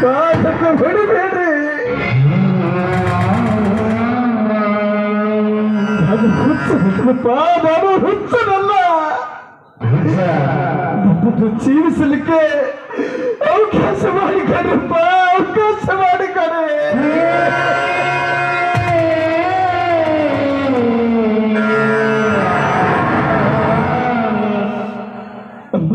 ಪಾಠಕ್ಕೆ ಹೊಡಿಬೇಡಿ ಅದು ಹುಚ್ಚು ಹುಚ್ಚಪ್ಪ ನಾನು ಹುಚ್ಚನಲ್ಲ. ಜೀವಿಸಲಿಕ್ಕೆ ಅವಕಾಶ ಮಾಡಿಕೊಡಪ್ಪ ಅವಕಾಶ ಮಾಡಿಕೊಡೆ ಅಮ್ಮ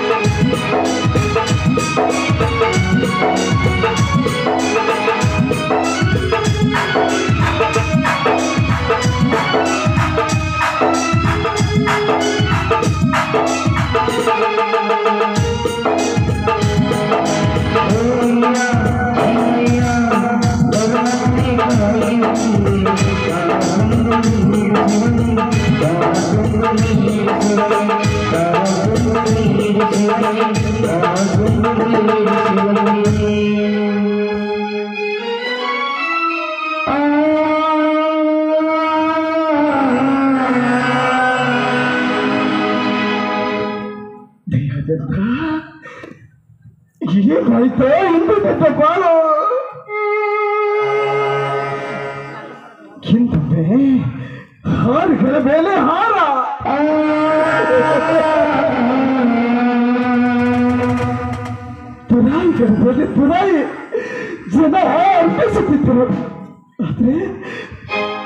ये भाई तो, तो हिंदू भगवान किंतु मैं हार घर बेले हारा। ಮೇಲೆ ತುರಾಯಿ ಜನ ಅರ್ಪಿಸುತ್ತಿದ್ದರು. ಆದ್ರೆ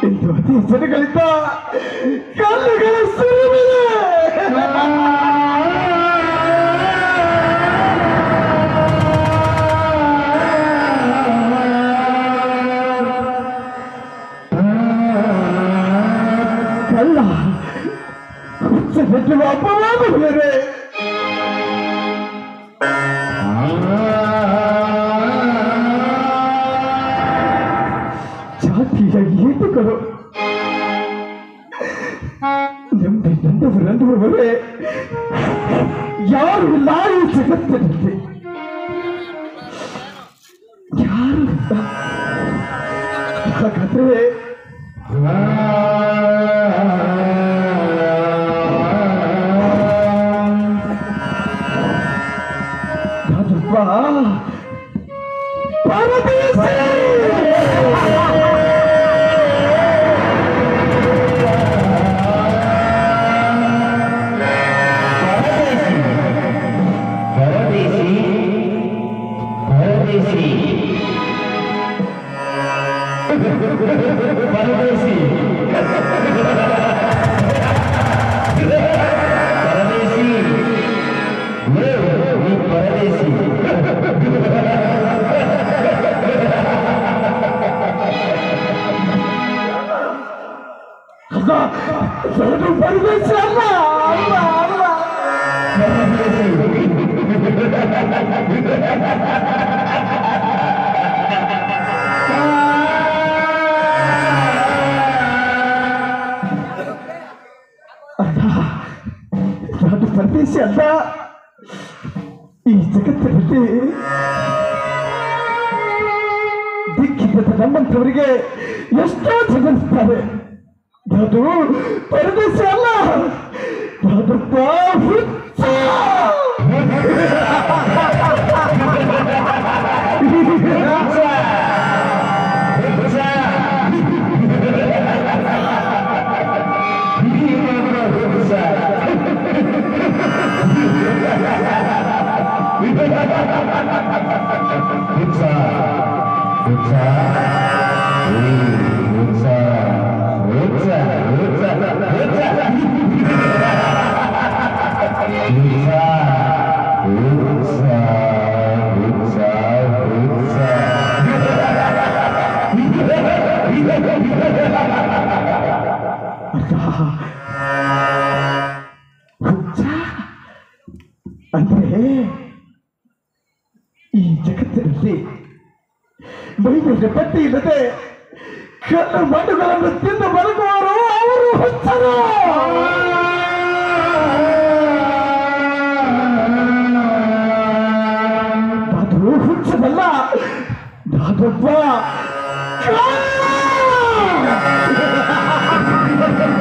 ಇಂದು ಅತಿ ಜನಗಳಿಂದ ಕಲ್ಲುಗಳ ಸುರಿವಿದೆ. ಕಳ್ಳ ಹುಚ್ಚ ಅಪವಾದ ಬೇರೆ. ಜಾತಿಯ ಏಟುಗಳು ನಂಬಿ ನಂಬುವರನ್ನುವರೇ ಯಾರು ಇಲ್ಲ ಈ ಜಗತ್ತಿನಲ್ಲಿ. ಯಾರು ಇಲ್ಲ. ಹಾಗಾದ್ರೆ ಪರದೇಶಿ ಅಲ್ಲ. ಈ ಜಗತ್ತಿನಲ್ಲಿ ದಿಕ್ಕಿದ್ದ ನಮ್ಮಂತವರಿಗೆ ಎಷ್ಟೋ ಜಗತ್ತಾರೆ Dadu, పరదశాల Good job. Good job. ಹುಚ್ಚ ಹುಚ್ಚ ಈ ಜಗತ್ತಿನಲ್ಲಿ ಮೈಮೇಲೆ ಪಟ್ಟಿ ಇಲ್ಲದೆ ಕಲ್ಲು ಮಣ್ಣುಗಳನ್ನು ತಿಂದು ಬದುಕುವರು ಅವರು ಹುಚ್ಚರು. ಅದು ಹುಚ್ಚದಲ್ಲ ನಾನೊಬ್ಬ Ha ha ha!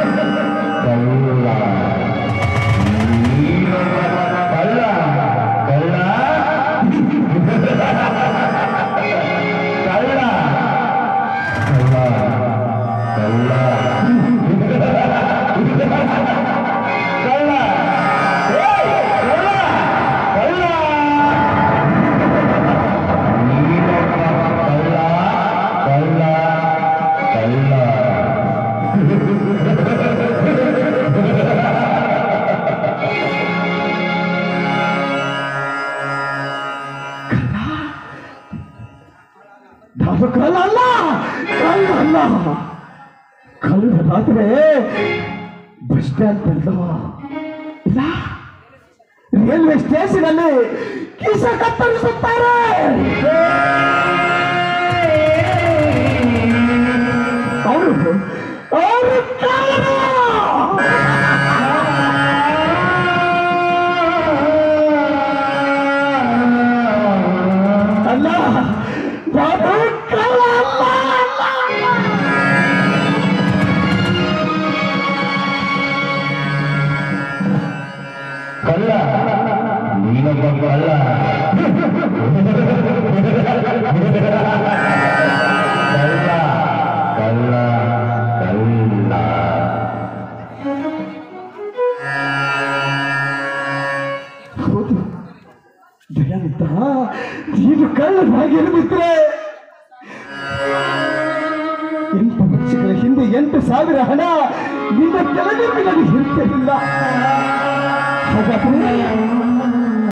ಕಳ್ಳ! ನಾನು ಕಳ್ಳ ಅಲ್ಲ ಕಳ್ಳ ಅಲ್ಲ ಕಳೆದ ರಾತ್ರಿ ಬಸ್ ಸ್ಟ್ಯಾಂಡ್ ಬಂದು ಇಲ್ಲ ರೈಲ್ವೆ ಸ್ಟೇಷನ್ ಅಲ್ಲಿ ಕಿಸ ಕತ್ತರಿಸುತ್ತಾರೆ ಅವರು ஒரு கல்லா நீங்க கல்லா. ದಯಾನಿತ ನೀನು ಕಳ್ಳನಾಗಿ ಇರದಿದ್ರೆ ಎಂಟು ವರ್ಷಗಳ ಹಿಂದೆ ಎಂಟು ಸಾವಿರ ಹಣ ನಿನ್ನ ಕೆಳಗೆ ನನಗೆ ಇರ್ತಿರಲಿಲ್ಲ ಹಾಗಾದ್ರೆ